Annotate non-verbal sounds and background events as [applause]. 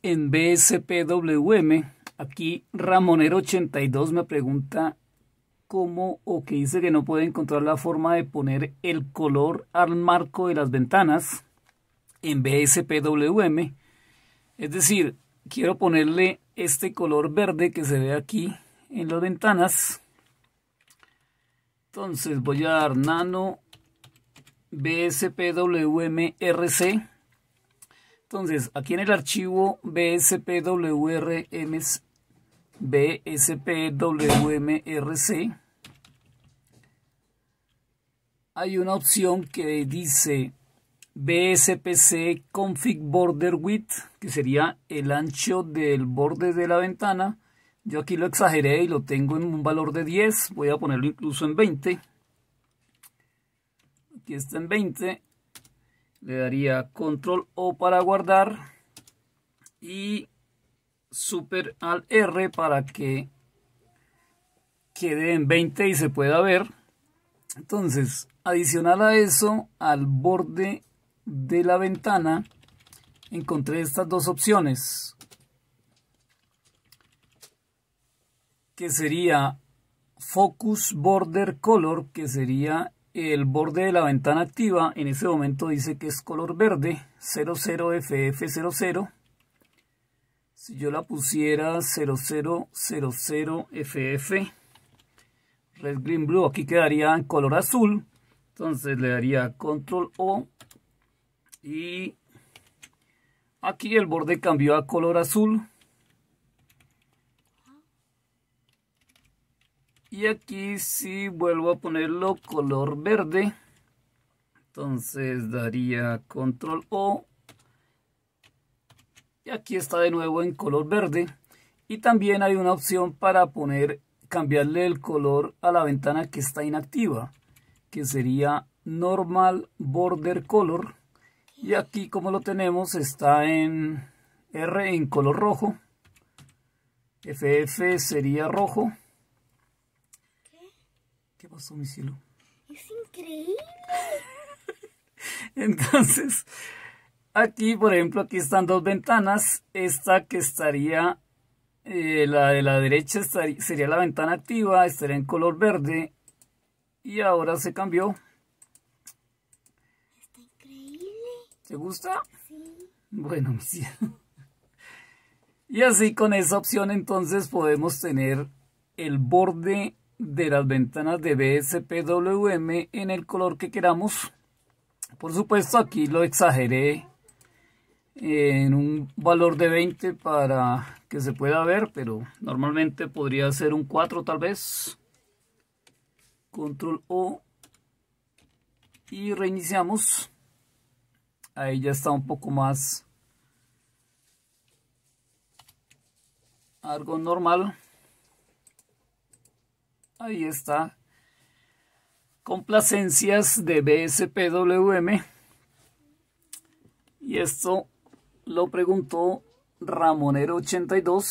En BSPWM, aquí Ramonero82 me pregunta cómo o que dice que no puede encontrar la forma de poner el color al marco de las ventanas en BSPWM. Es decir, quiero ponerle este color verde que se ve aquí en las ventanas. Entonces voy a dar nano BSPWMRC. Entonces, aquí en el archivo BSPWRM, BSPWMRC hay una opción que dice BSPC Config Border Width, que sería el ancho del borde de la ventana. Yo aquí lo exageré y lo tengo en un valor de 10. Voy a ponerlo incluso en 20. Aquí está en 20. Le daría control O para guardar. Y super al R para que quede en 20 y se pueda ver. Entonces, adicional a eso, al borde de la ventana, encontré estas dos opciones. Que sería Focus Border Color, que sería el borde de la ventana activa. En ese momento dice que es color verde, 00FF00. Si yo la pusiera 0000FF, Red Green Blue, aquí quedaría en color azul. Entonces le daría control O y aquí el borde cambió a color azul. Y aquí si vuelvo a ponerlo color verde. Entonces daría control O. Y aquí está de nuevo en color verde. Y también hay una opción para poner, cambiarle el color a la ventana que está inactiva. Que sería normal border color y aquí como lo tenemos está en R en color rojo FF sería rojo. ¿Qué pasó mi cielo? Es increíble. [laughs] entonces aquí por ejemplo aquí están dos ventanas esta que estaría eh, la de la derecha estaría, sería la ventana activa estaría en color verde y ahora se cambió ¿Te gusta? Sí. Bueno, mi cielo. [laughs] Y así con esa opción entonces podemos tener el borde de las ventanas de BSPWM en el color que queramos. Por supuesto aquí lo exageré en un valor de 20 para que se pueda ver, pero normalmente podría ser un 4 tal vez. Control O y reiniciamos ahí ya está un poco más algo normal ahí está. Complacencias de BSPWM y esto lo preguntó Ramonero82